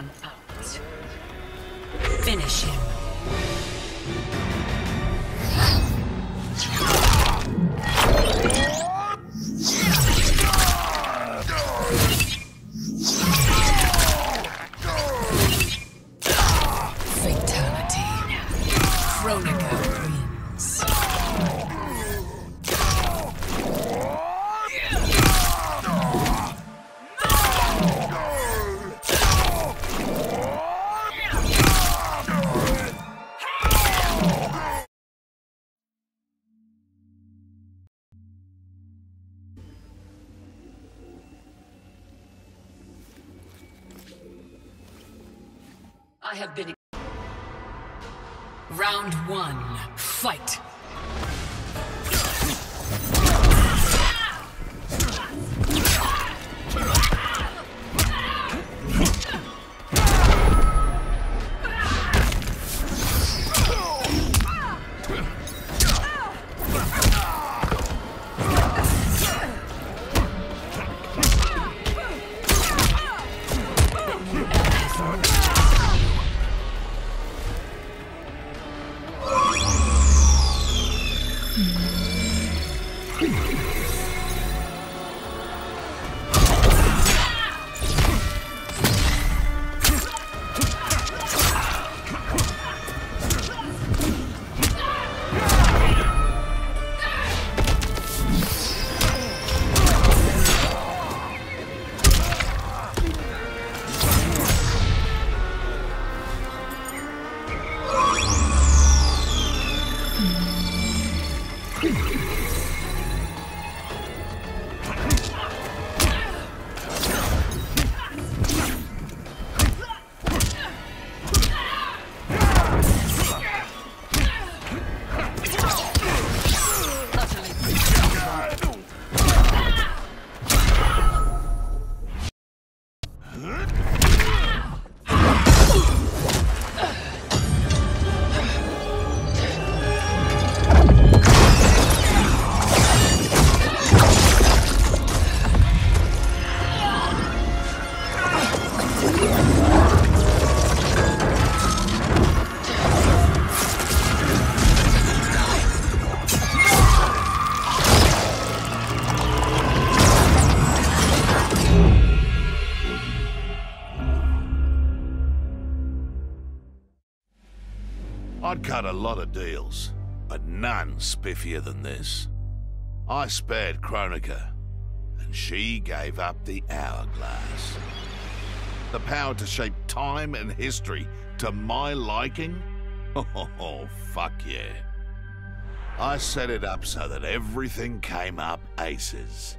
Run out. Oh. I have been. Round one, fight. I'd cut a lot of deals, but none spiffier than this. I spared Kronika, and she gave up the hourglass. The power to shape time and history to my liking? Oh, fuck yeah. I set it up so that everything came up aces.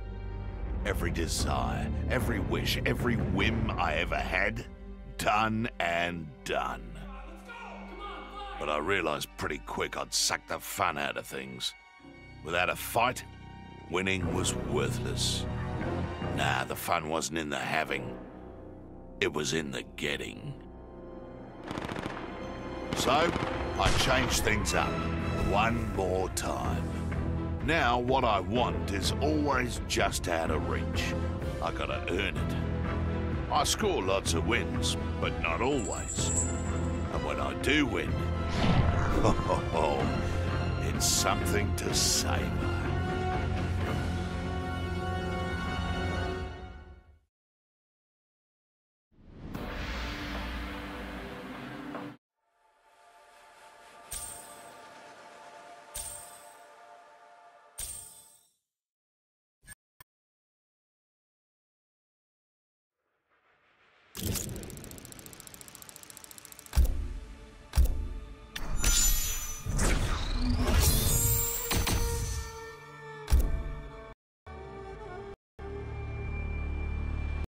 Every desire, every wish, every whim I ever had, done and done. But I realized pretty quick I'd sucked the fun out of things. Without a fight, winning was worthless. Nah, the fun wasn't in the having. It was in the getting. So, I changed things up one more time. Now, what I want is always just out of reach. I gotta earn it. I score lots of wins, but not always. And when I do win, oh, it's something to savor. you